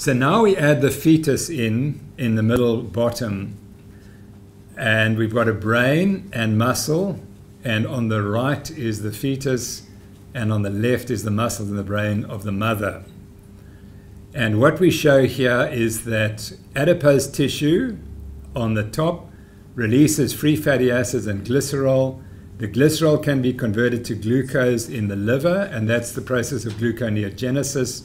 So now we add the fetus in, in the middle bottom, and we've got a brain and muscle, and on the right is the fetus, and on the left is the muscle and the brain of the mother. And what we show here is that adipose tissue on the top releases free fatty acids and glycerol. The glycerol can be converted to glucose in the liver, and that's the process of gluconeogenesis.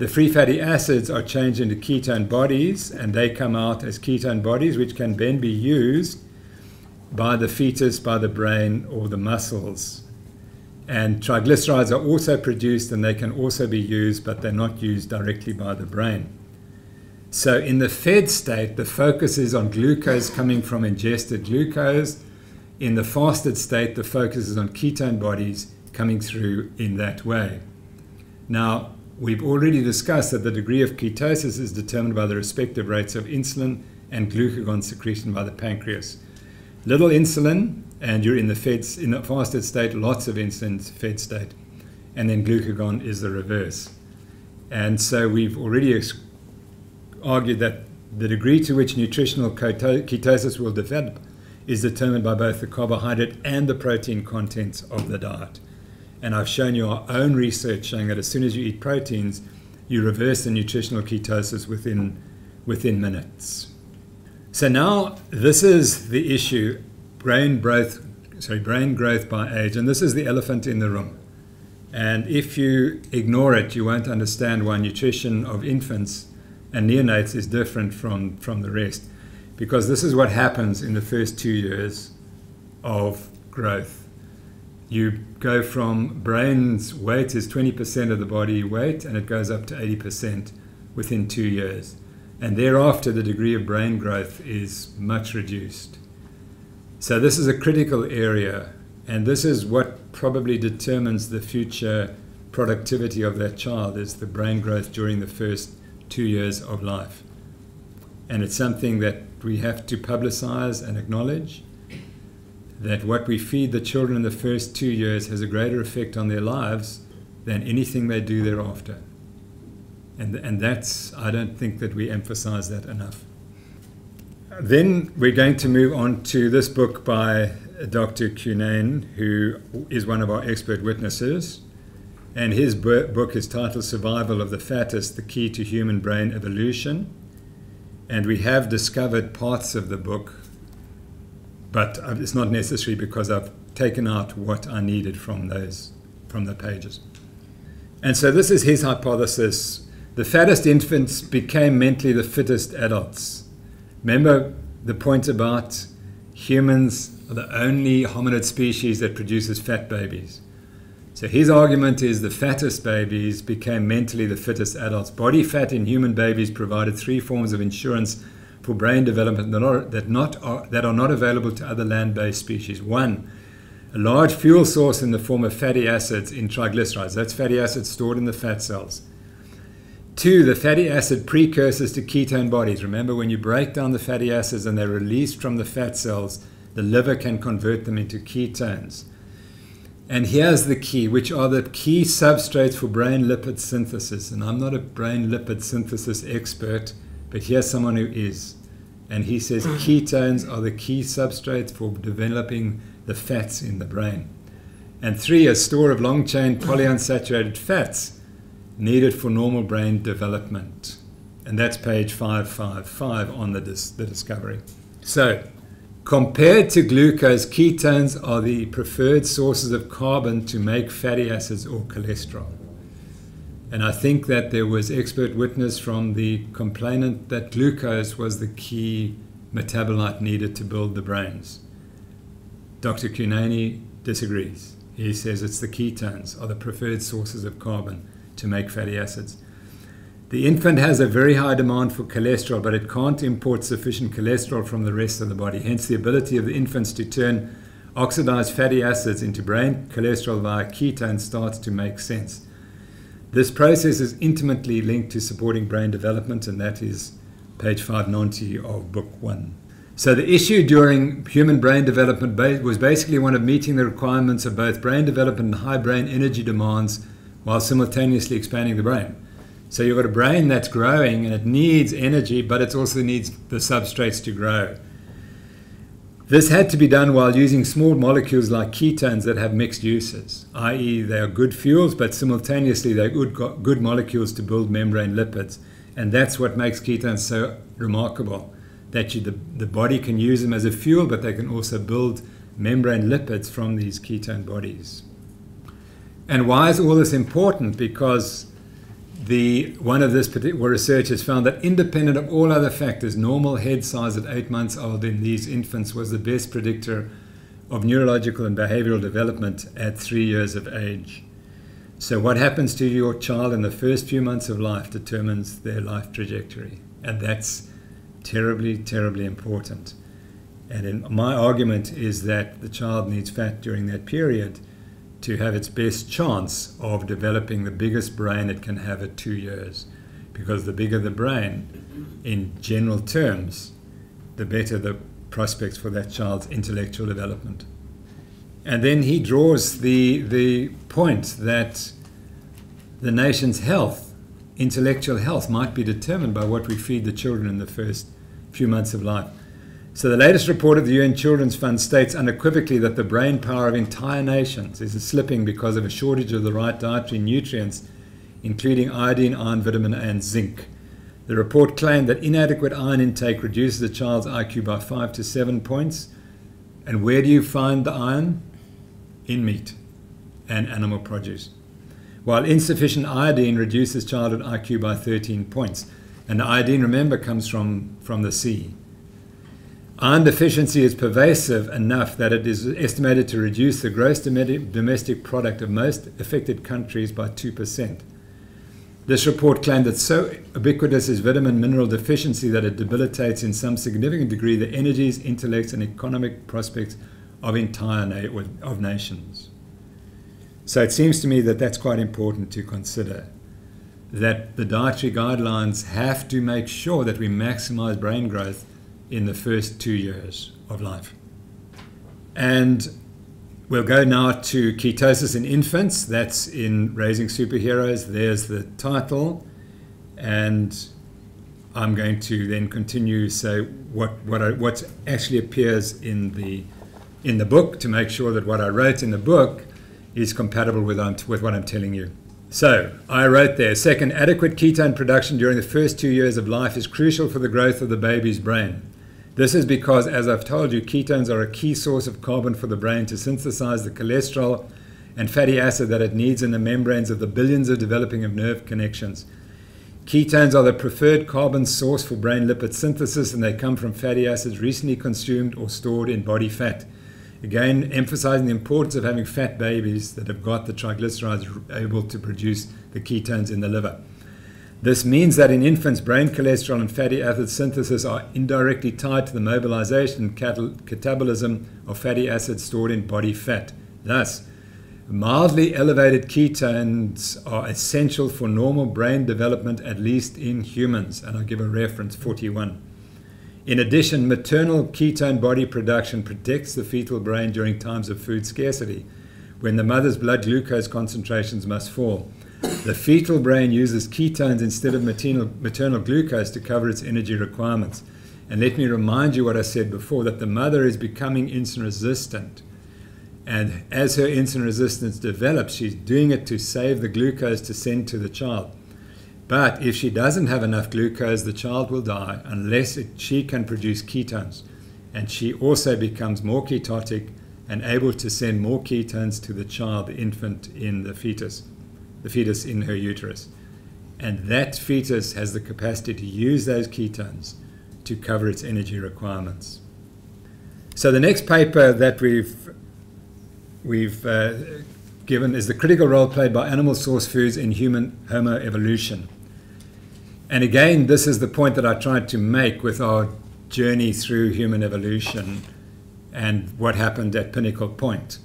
The free fatty acids are changed into ketone bodies, and they come out as ketone bodies, which can then be used by the fetus, by the brain, or the muscles. And triglycerides are also produced and they can also be used, but they're not used directly by the brain. So, in the fed state, the focus is on glucose coming from ingested glucose. In the fasted state, the focus is on ketone bodies coming through in that way. Now, we've already discussed that the degree of ketosis is determined by the respective rates of insulin and glucagon secretion by the pancreas. Little insulin and you're in the fed in fasted state, lots of insulin fed state, and then glucagon is the reverse. And so we've already argued that the degree to which nutritional ketosis will develop is determined by both the carbohydrate and the protein contents of the diet. And I've shown you our own research showing that as soon as you eat proteins, you reverse the nutritional ketosis within, within minutes. So now this is the issue brain growth, sorry, brain growth by age, and this is the elephant in the room. And if you ignore it, you won't understand why nutrition of infants and neonates is different from, from the rest. Because this is what happens in the first two years of growth. You go from brain's weight is 20% of the body weight, and it goes up to 80% within two years. And thereafter, the degree of brain growth is much reduced. So this is a critical area, and this is what probably determines the future productivity of that child is the brain growth during the first two years of life. And it's something that we have to publicize and acknowledge that what we feed the children in the first two years has a greater effect on their lives than anything they do thereafter. And, and that's, I don't think that we emphasize that enough. Then we're going to move on to this book by Dr. Cunnane, who is one of our expert witnesses. And his book is titled Survival of the Fattest The Key to Human Brain Evolution. And we have discovered parts of the book, but it's not necessary because I've taken out what I needed from those from the pages. And so this is his hypothesis. The fattest infants became mentally the fittest adults. Remember the point about humans are the only hominid species that produces fat babies. So his argument is the fattest babies became mentally the fittest adults. Body fat in human babies provided three forms of insurance for brain development that are, that not are, that are not available to other land-based species. One, a large fuel source in the form of fatty acids in triglycerides. That's fatty acids stored in the fat cells. Two, the fatty acid precursors to ketone bodies. Remember, when you break down the fatty acids and they're released from the fat cells, the liver can convert them into ketones. And here's the key, which are the key substrates for brain lipid synthesis. And I'm not a brain lipid synthesis expert, but here's someone who is. And he says mm. ketones are the key substrates for developing the fats in the brain. And three, a store of long chain mm. polyunsaturated fats needed for normal brain development. And that's page 555 on the, dis- the discovery. So, compared to glucose, ketones are the preferred sources of carbon to make fatty acids or cholesterol. And I think that there was expert witness from the complainant that glucose was the key metabolite needed to build the brains. Dr. Cunnane disagrees. He says it's the ketones are the preferred sources of carbon to make fatty acids. The infant has a very high demand for cholesterol, but it can't import sufficient cholesterol from the rest of the body. Hence, the ability of the infants to turn oxidized fatty acids into brain cholesterol via ketones starts to make sense. This process is intimately linked to supporting brain development, and that is page 590 of book one. So, the issue during human brain development was basically one of meeting the requirements of both brain development and high brain energy demands while simultaneously expanding the brain. So you've got a brain that's growing and it needs energy, but it also needs the substrates to grow. This had to be done while using small molecules like ketones that have mixed uses, i.e., they are good fuels, but simultaneously they're good, good molecules to build membrane lipids. And that's what makes ketones so remarkable that you, the, the body can use them as a fuel, but they can also build membrane lipids from these ketone bodies. And why is all this important? Because the one of this particular research has found that independent of all other factors, normal head size at eight months old in these infants was the best predictor of neurological and behavioral development at three years of age. So, what happens to your child in the first few months of life determines their life trajectory, and that's terribly, terribly important. And my argument is that the child needs fat during that period to have its best chance of developing the biggest brain it can have at two years. Because the bigger the brain, in general terms, the better the prospects for that child's intellectual development. And then he draws the, the point that the nation's health, intellectual health, might be determined by what we feed the children in the first few months of life. So, the latest report of the UN Children's Fund states unequivocally that the brain power of entire nations is slipping because of a shortage of the right dietary nutrients, including iodine, iron, vitamin and zinc. The report claimed that inadequate iron intake reduces a child's IQ by 5 to 7 points. And where do you find the iron? In meat and animal produce. While insufficient iodine reduces childhood IQ by 13 points. And the iodine, remember, comes from, from the sea. Iron deficiency is pervasive enough that it is estimated to reduce the gross domestic product of most affected countries by 2%. This report claimed that so ubiquitous is vitamin mineral deficiency that it debilitates in some significant degree the energies, intellects, and economic prospects of entire na- of nations. So it seems to me that that's quite important to consider. That the dietary guidelines have to make sure that we maximize brain growth in the first two years of life. And we'll go now to ketosis in infants. That's in Raising Superheroes. There's the title. And I'm going to then continue say what what I, what actually appears in the in the book to make sure that what I wrote in the book is compatible with, um, with what I'm telling you. So I wrote there second, adequate ketone production during the first two years of life is crucial for the growth of the baby's brain. This is because, as I've told you, ketones are a key source of carbon for the brain to synthesize the cholesterol and fatty acid that it needs in the membranes of the billions of developing of nerve connections. Ketones are the preferred carbon source for brain lipid synthesis, and they come from fatty acids recently consumed or stored in body fat. Again, emphasizing the importance of having fat babies that have got the triglycerides able to produce the ketones in the liver. This means that in infants, brain cholesterol and fatty acid synthesis are indirectly tied to the mobilization and catabolism of fatty acids stored in body fat. Thus, mildly elevated ketones are essential for normal brain development, at least in humans. And I'll give a reference 41. In addition, maternal ketone body production protects the fetal brain during times of food scarcity, when the mother's blood glucose concentrations must fall. The fetal brain uses ketones instead of maternal, maternal glucose to cover its energy requirements. And let me remind you what I said before that the mother is becoming insulin resistant. And as her insulin resistance develops, she's doing it to save the glucose to send to the child. But if she doesn't have enough glucose, the child will die unless it, she can produce ketones. And she also becomes more ketotic and able to send more ketones to the child, the infant in the fetus the fetus in her uterus. And that fetus has the capacity to use those ketones to cover its energy requirements. So the next paper that we've we've uh, given is the critical role played by animal source foods in human Homo evolution. And again, this is the point that I tried to make with our journey through human evolution and what happened at Pinnacle Point.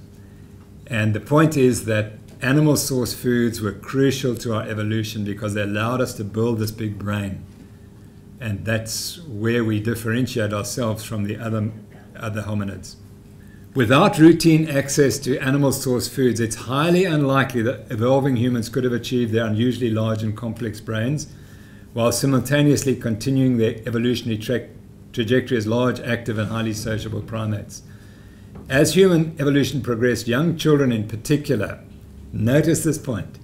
And the point is that animal source foods were crucial to our evolution because they allowed us to build this big brain. And that's where we differentiate ourselves from the other, other hominids. Without routine access to animal source foods, it's highly unlikely that evolving humans could have achieved their unusually large and complex brains while simultaneously continuing their evolutionary tra- trajectory as large, active, and highly sociable primates. As human evolution progressed, young children in particular, notice this point,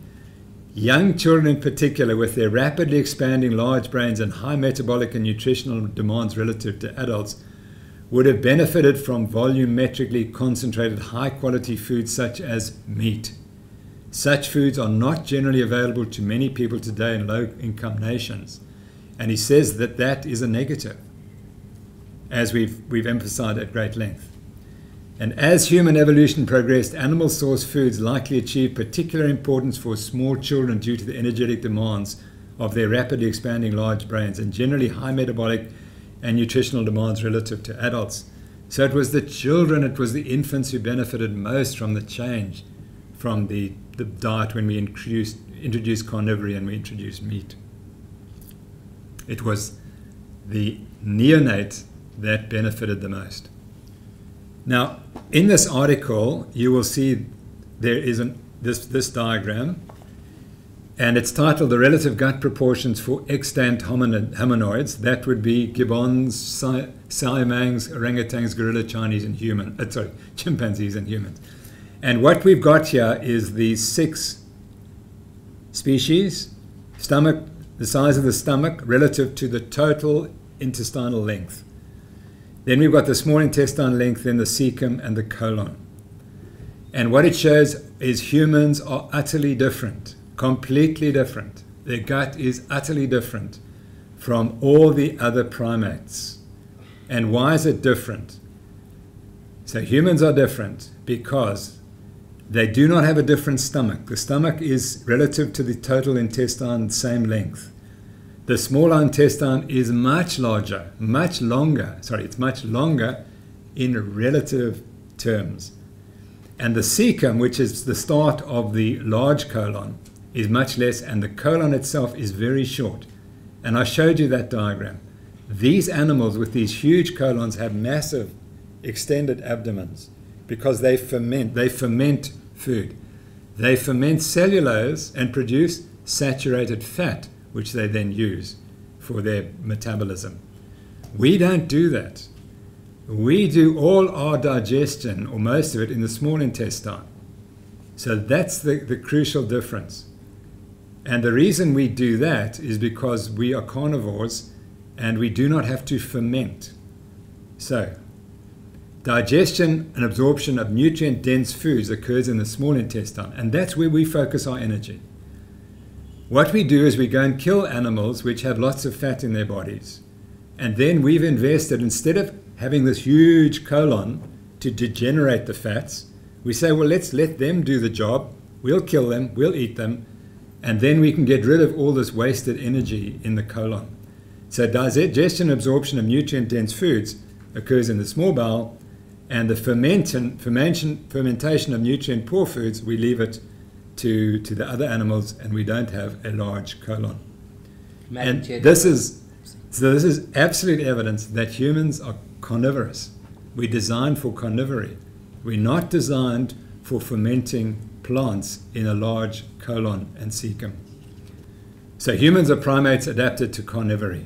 young children in particular, with their rapidly expanding large brains and high metabolic and nutritional demands relative to adults, would have benefited from volumetrically concentrated high quality foods such as meat. Such foods are not generally available to many people today in low income nations. And he says that that is a negative, as we've, we've emphasized at great length. And as human evolution progressed, animal source foods likely achieved particular importance for small children due to the energetic demands of their rapidly expanding large brains and generally high metabolic and nutritional demands relative to adults. So it was the children, it was the infants who benefited most from the change from the, the diet when we introduced, introduced carnivory and we introduced meat. It was the neonate that benefited the most. Now, in this article, you will see there is an, this, this diagram and it's titled The Relative Gut Proportions for Extant hominid, Hominoids. That would be gibbons, siamangs, orangutans, gorilla, Chinese, and human. Uh, sorry, chimpanzees and humans. And what we've got here is the six species, stomach, the size of the stomach relative to the total intestinal length. Then we've got the small intestine length, then the cecum and the colon. And what it shows is humans are utterly different completely different. Their gut is utterly different from all the other primates. And why is it different? So humans are different because they do not have a different stomach. The stomach is relative to the total intestine same length. The small intestine is much larger, much longer. Sorry, it's much longer in relative terms. And the cecum, which is the start of the large colon, is much less, and the colon itself is very short. And I showed you that diagram. These animals with these huge colons have massive extended abdomens because they ferment, they ferment food. They ferment cellulose and produce saturated fat, which they then use for their metabolism. We don't do that. We do all our digestion, or most of it, in the small intestine. So that's the, the crucial difference. And the reason we do that is because we are carnivores and we do not have to ferment. So, digestion and absorption of nutrient dense foods occurs in the small intestine, and that's where we focus our energy. What we do is we go and kill animals which have lots of fat in their bodies. And then we've invested, instead of having this huge colon to degenerate the fats, we say, well, let's let them do the job. We'll kill them, we'll eat them, and then we can get rid of all this wasted energy in the colon. So digestion absorption of nutrient-dense foods occurs in the small bowel, and the fermentation, fermentation, fermentation of nutrient-poor foods, we leave it to, to the other animals, and we don't have a large colon. and this is, so this is absolute evidence that humans are carnivorous. We're designed for carnivory. We're not designed for fermenting plants in a large colon and cecum. So humans are primates adapted to carnivory.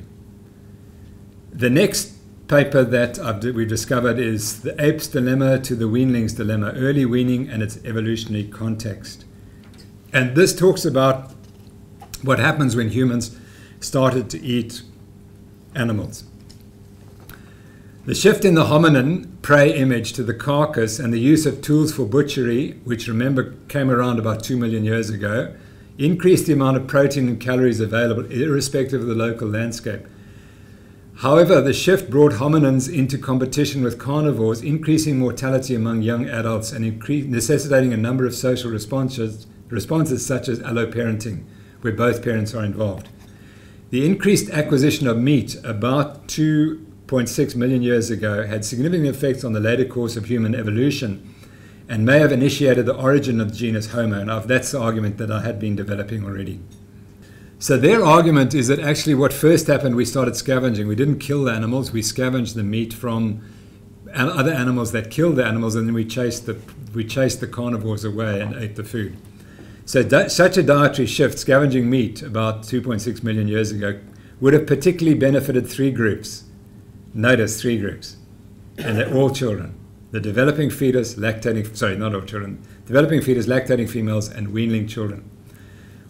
The next paper that I've, we've discovered is the ape's dilemma to the weanling's dilemma, early weaning and its evolutionary context. And this talks about what happens when humans started to eat animals. The shift in the hominin prey image to the carcass and the use of tools for butchery, which remember came around about 2 million years ago, increased the amount of protein and calories available, irrespective of the local landscape. However, the shift brought hominins into competition with carnivores, increasing mortality among young adults and necessitating a number of social responses, responses such as alloparenting, where both parents are involved. The increased acquisition of meat, about 2.6 million years ago had significant effects on the later course of human evolution and may have initiated the origin of the genus Homo. And that's the argument that I had been developing already. So their argument is that actually what first happened, we started scavenging. We didn't kill the animals, we scavenged the meat from other animals that killed the animals, and then we chased the we chased the carnivores away and ate the food. So di- such a dietary shift, scavenging meat about 2.6 million years ago, would have particularly benefited three groups. Notice three groups, and they're all children: the developing fetus, lactating sorry, not all children, developing fetus, lactating females, and weanling children.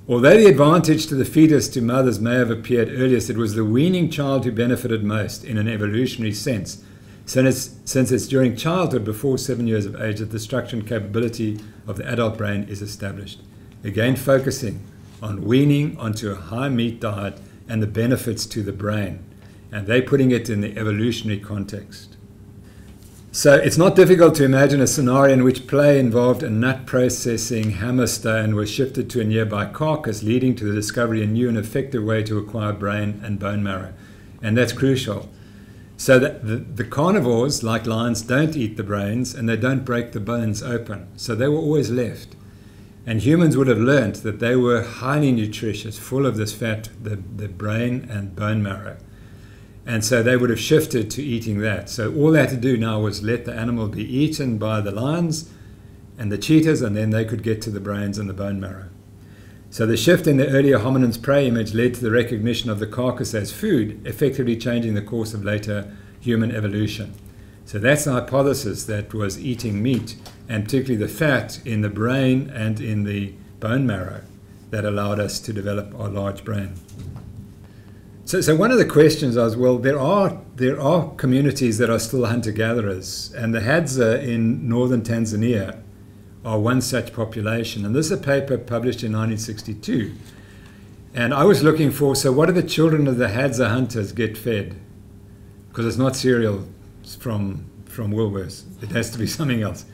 Although the advantage to the fetus to mothers may have appeared earliest, it was the weaning child who benefited most in an evolutionary sense, since since it's during childhood, before seven years of age, that the structure and capability of the adult brain is established. Again, focusing on weaning onto a high meat diet and the benefits to the brain, and they putting it in the evolutionary context. So it's not difficult to imagine a scenario in which play involved a nut processing hammerstone was shifted to a nearby carcass, leading to the discovery of a new and effective way to acquire brain and bone marrow. And that's crucial. So that the, the carnivores, like lions, don't eat the brains and they don't break the bones open. So they were always left. And humans would have learnt that they were highly nutritious, full of this fat, the, the brain and bone marrow. And so they would have shifted to eating that. So all they had to do now was let the animal be eaten by the lions and the cheetahs, and then they could get to the brains and the bone marrow. So the shift in the earlier hominins prey image led to the recognition of the carcass as food, effectively changing the course of later human evolution. So that's the hypothesis that was eating meat, and particularly the fat in the brain and in the bone marrow, that allowed us to develop our large brain. So, so one of the questions was, well, there are there are communities that are still hunter gatherers, and the Hadza in northern Tanzania are one such population. And this is a paper published in 1962. And I was looking for, so what do the children of the Hadza hunters get fed? Because it's not cereal from from Woolworths. It has to be something else.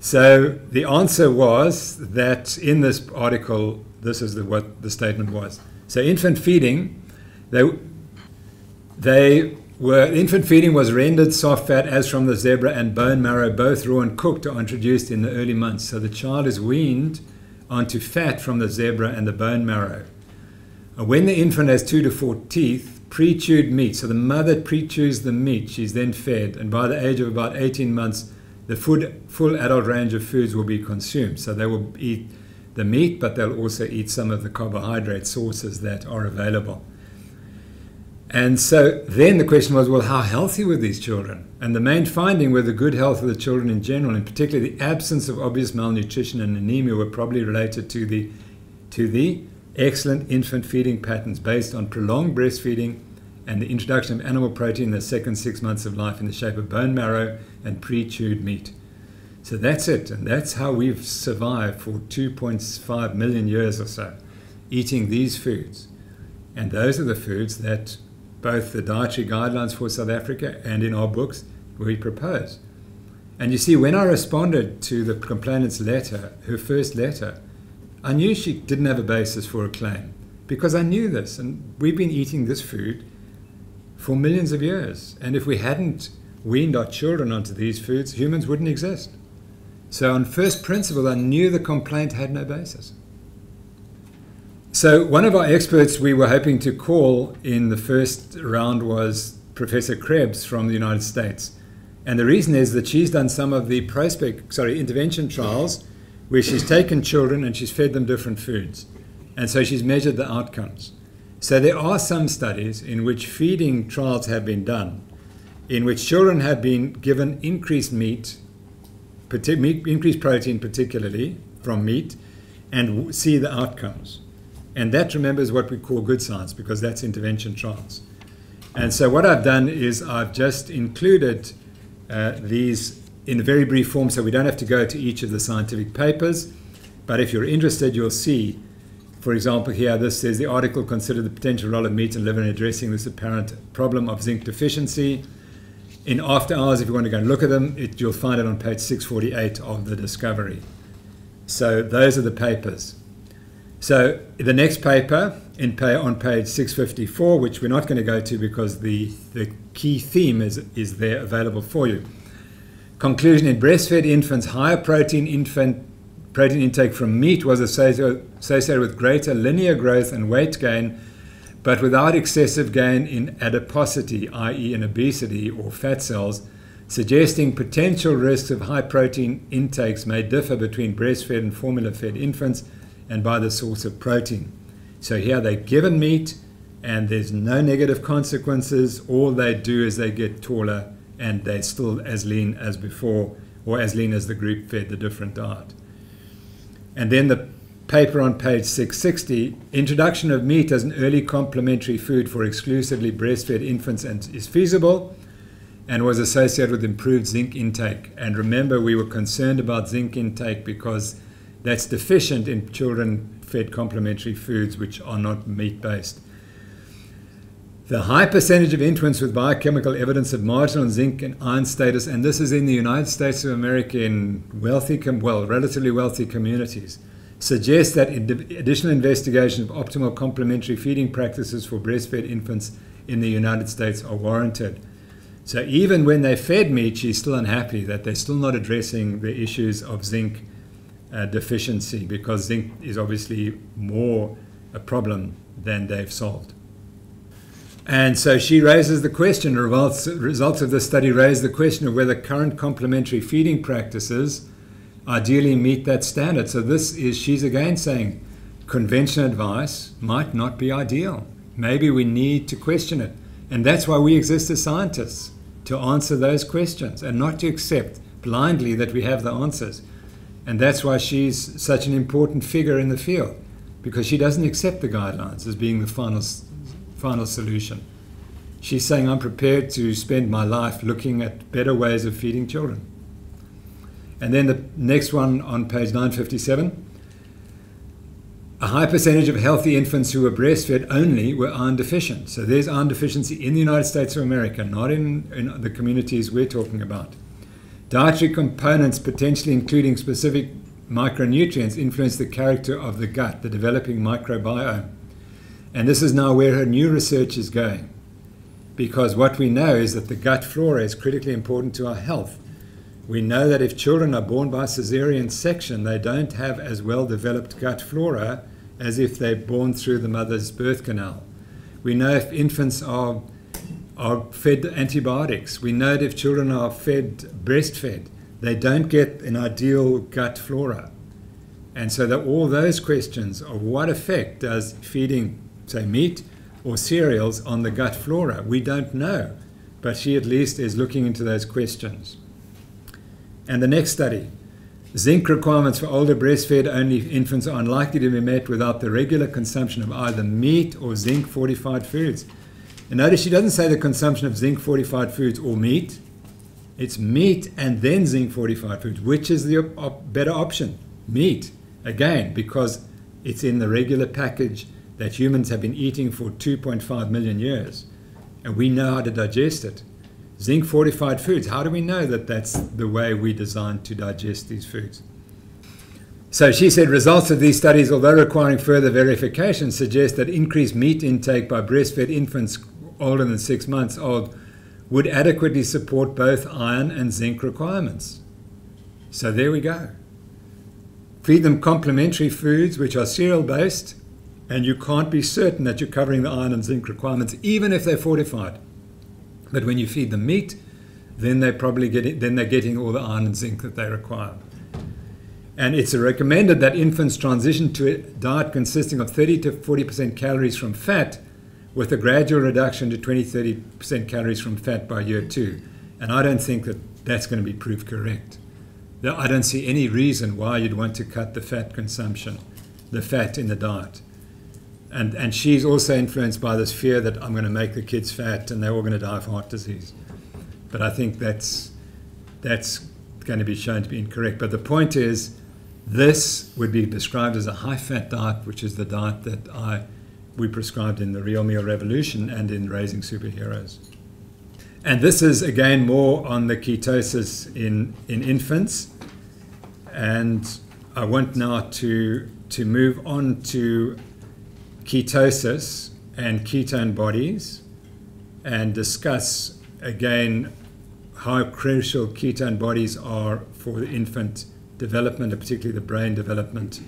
So the answer was that in this article, this is the, what the statement was. So infant feeding they, they were infant feeding was rendered soft fat as from the zebra and bone marrow, both raw and cooked, are introduced in the early months. So the child is weaned onto fat from the zebra and the bone marrow. When the infant has two to four teeth, pre-chewed meat. So the mother pre-chews the meat. She's then fed, and by the age of about 18 months, the food, full adult range of foods will be consumed. So they will eat the meat, but they'll also eat some of the carbohydrate sources that are available. And so then the question was, well, how healthy were these children? And the main finding were the good health of the children in general, and particularly the absence of obvious malnutrition and anemia, were probably related to the to the excellent infant feeding patterns based on prolonged breastfeeding and the introduction of animal protein in the second six months of life in the shape of bone marrow and pre-chewed meat. So that's it, and that's how we've survived for 2.5 million years or so, eating these foods. And those are the foods that both the dietary guidelines for South Africa and in our books we propose. And you see, when I responded to the complainant's letter, her first letter, I knew she didn't have a basis for a claim because I knew this. And we've been eating this food for millions of years. And if we hadn't weaned our children onto these foods, humans wouldn't exist. So, on first principle, I knew the complaint had no basis. So, one of our experts we were hoping to call in the first round was Professor Krebs from the United States. And the reason is that she's done some of the prospect, sorry, intervention trials where she's taken children and she's fed them different foods. And so she's measured the outcomes. So there are some studies in which feeding trials have been done, in which children have been given increased meat, increased protein particularly from meat, and see the outcomes. And that, remember, is what we call good science because that's intervention trials. And so what I've done is I've just included uh, these in a very brief form so we don't have to go to each of the scientific papers. But if you're interested, you'll see, for example, here this says the article considered the potential role of meat and liver in addressing this apparent problem of zinc deficiency. In after hours, if you want to go and look at them, it, you'll find it on page 648 of the discovery. So those are the papers. So the next paper pay, on page 654, which we're not going to go to because the, the key theme is, is there available for you. Conclusion in breastfed infants, higher protein infant protein intake from meat was associated with greater linear growth and weight gain, but without excessive gain in adiposity, i.e., in obesity or fat cells, suggesting potential risks of high protein intakes may differ between breastfed and formula fed infants and by the source of protein. So here they're given meat and there's no negative consequences. All they do is they get taller and they're still as lean as before or as lean as the group fed the different diet. And then the paper on page 660 introduction of meat as an early complementary food for exclusively breastfed infants and is feasible and was associated with improved zinc intake. And remember, we were concerned about zinc intake because that's deficient in children fed complementary foods which are not meat based. The high percentage of infants with biochemical evidence of marginal zinc and iron status, and this is in the United States of America in wealthy, well, relatively wealthy communities, suggests that additional investigation of optimal complementary feeding practices for breastfed infants in the United States are warranted. So even when they fed meat, she's still unhappy that they're still not addressing the issues of zinc uh, deficiency because zinc is obviously more a problem than they've solved. And so she raises the question, results, results of this study raise the question of whether current complementary feeding practices ideally meet that standard. So this is, she's again saying, conventional advice might not be ideal. Maybe we need to question it. And that's why we exist as scientists, to answer those questions and not to accept blindly that we have the answers. And that's why she's such an important figure in the field, because she doesn't accept the guidelines as being the final final solution. She's saying, I'm prepared to spend my life looking at better ways of feeding children. And then the next one on page 957 a high percentage of healthy infants who were breastfed only were iron deficient. So there's iron deficiency in the United States of America, not in, in the communities we're talking about. Dietary components, potentially including specific micronutrients, influence the character of the gut, the developing microbiome. And this is now where her new research is going. Because what we know is that the gut flora is critically important to our health. We know that if children are born by cesarean section, they don't have as well developed gut flora as if they're born through the mother's birth canal. We know if infants are, are fed antibiotics, we know that if children are fed breastfed, they don't get an ideal gut flora. And so that all those questions of what effect does feeding say, meat or cereals on the gut flora? We don't know, but she at least is looking into those questions. And the next study zinc requirements for older breastfed only infants are unlikely to be met without the regular consumption of either meat or zinc fortified foods. And notice she doesn't say the consumption of zinc fortified foods or meat. It's meat and then zinc fortified foods. Which is the op- better option? Meat. Again, because it's in the regular package that humans have been eating for 2.5 million years, and we know how to digest it. Zinc fortified foods, how do we know that that's the way we designed to digest these foods? So she said results of these studies, although requiring further verification, suggest that increased meat intake by breastfed infants older than six months old would adequately support both iron and zinc requirements. So there we go. Feed them complementary foods which are cereal based and you can't be certain that you're covering the iron and zinc requirements, even if they're fortified. But when you feed them meat, then they probably get then they're getting all the iron and zinc that they require. And it's recommended that infants transition to a diet consisting of 30 to 40% calories from fat, with a gradual reduction to 20 30% calories from fat by year two. And I don't think that that's going to be proved correct. I don't see any reason why you'd want to cut the fat consumption, the fat in the diet and and she's also influenced by this fear that I'm going to make the kids fat and they're all going to die of heart disease. But I think that's that's going to be shown to be incorrect. But the point is, this would be described as a high-fat diet, which is the diet that I we prescribed in the Real Meal Revolution and in Raising Superheroes. And this is again more on the ketosis in in infants. And I want now to to move on to ketosis and ketone bodies and discuss again how crucial ketone bodies are for the infant development, and particularly the brain development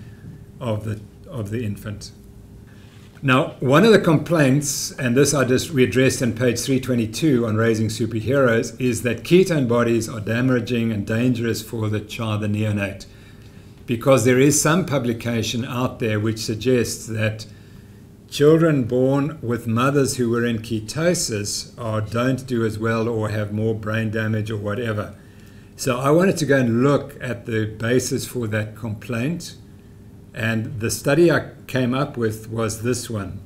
of the, of the infant. Now, one of the complaints, and this I just we addressed on page 322 on raising superheroes, is that ketone bodies are damaging and dangerous for the child, the neonate, because there is some publication out there which suggests that children born with mothers who were in ketosis or don't do as well or have more brain damage or whatever. So I wanted to go and look at the basis for that complaint and the study I came up with was this one.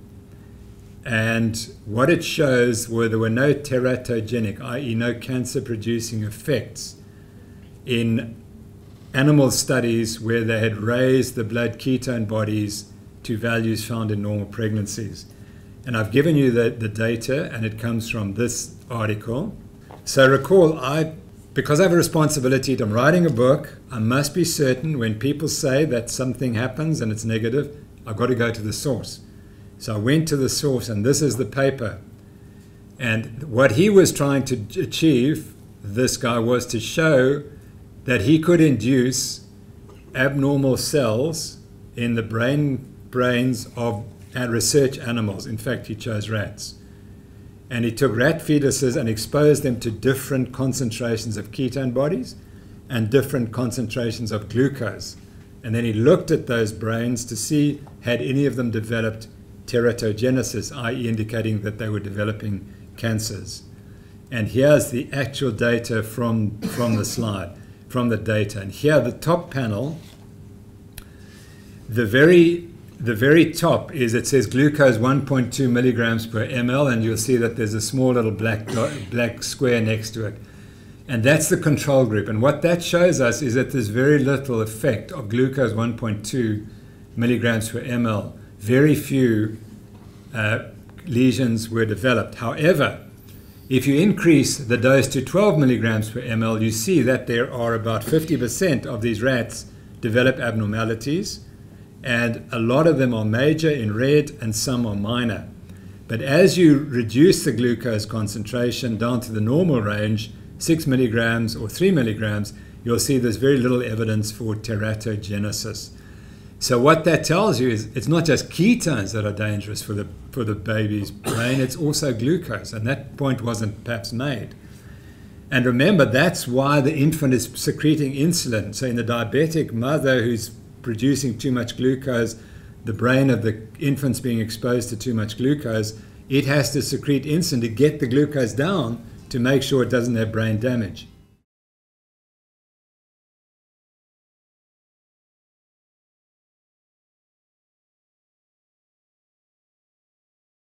And what it shows were there were no teratogenic, i.e., no cancer producing effects in animal studies where they had raised the blood ketone bodies to values found in normal pregnancies. And I've given you the, the data, and it comes from this article. So recall, I because I have a responsibility, I'm writing a book, I must be certain when people say that something happens and it's negative, I've got to go to the source. So I went to the source, and this is the paper. And what he was trying to achieve, this guy, was to show that he could induce abnormal cells in the brain brains of research animals. In fact, he chose rats and he took rat fetuses and exposed them to different concentrations of ketone bodies and different concentrations of glucose. And then he looked at those brains to see had any of them developed teratogenesis, i.e., indicating that they were developing cancers. And here's the actual data from, from the slide, from the data. And here, the top panel, the very the very top is it says glucose 1.2 milligrams per ml, and you'll see that there's a small little black dot, black square next to it. And that's the control group. And what that shows us is that there's very little effect of glucose 1.2 milligrams per ml. Very few uh, lesions were developed. However, if you increase the dose to 12 milligrams per ml, you see that there are about 50% of these rats develop abnormalities and a lot of them are major in red and some are minor. But as you reduce the glucose concentration down to the normal range, 6 milligrams or 3 milligrams, you'll see there's very little evidence for teratogenesis. So what that tells you is it's not just ketones that are dangerous for the for the baby's brain, it's also glucose, and that point wasn't perhaps made. And remember, that's why the infant is secreting insulin. So in the diabetic mother who's producing too much glucose, the brain of the infant's being exposed to too much glucose, it has to secrete insulin to get the glucose down to make sure it doesn't have brain damage.